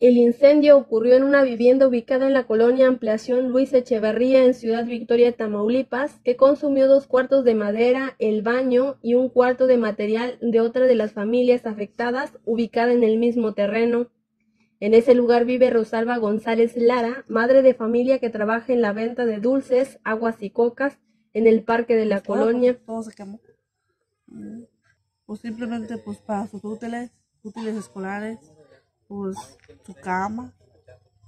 El incendio ocurrió en una vivienda ubicada en la colonia Ampliación Luis Echeverría en Ciudad Victoria, Tamaulipas, que consumió dos cuartos de madera, el baño y un cuarto de material de otra de las familias afectadas ubicada en el mismo terreno. En ese lugar vive Rosalba González Lara, madre de familia que trabaja en la venta de dulces, aguas y cocas en el parque de la colonia. Todo se quemó. Mm. Pues simplemente pues para sus útiles, útiles escolares, pues su cama,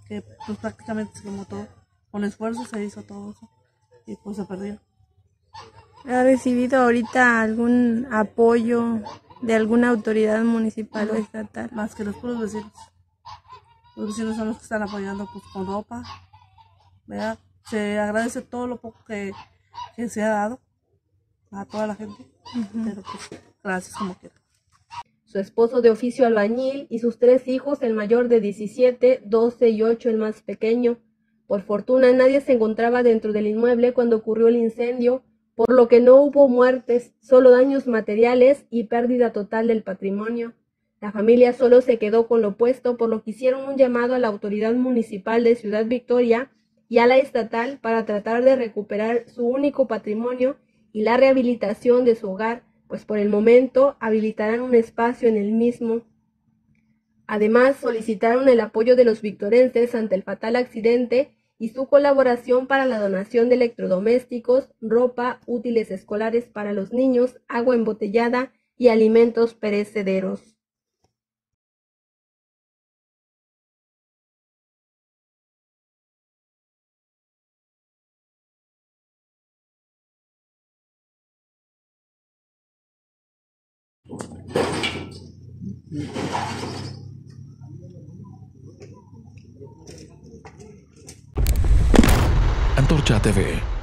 que pues prácticamente se quemó todo. Con esfuerzo se hizo todo eso y pues se perdió. ¿Ha recibido ahorita algún apoyo de alguna autoridad municipal o estatal? Más que los puros vecinos. Los vecinos son los que están apoyando pues con ropa. ¿verdad? Se agradece todo lo poco que, se ha dado a toda la gente. Pero pues gracias como quiera su esposo de oficio albañil y sus tres hijos, el mayor de 17, 12 y 8, el más pequeño. Por fortuna nadie se encontraba dentro del inmueble cuando ocurrió el incendio, por lo que no hubo muertes, solo daños materiales y pérdida total del patrimonio. La familia solo se quedó con lo puesto, por lo que hicieron un llamado a la autoridad municipal de Ciudad Victoria y a la estatal para tratar de recuperar su único patrimonio y la rehabilitación de su hogar, pues por el momento habilitarán un espacio en el mismo. Además, solicitaron el apoyo de los victorenses ante el fatal accidente y su colaboración para la donación de electrodomésticos, ropa, útiles escolares para los niños, agua embotellada y alimentos perecederos. Antorcha TV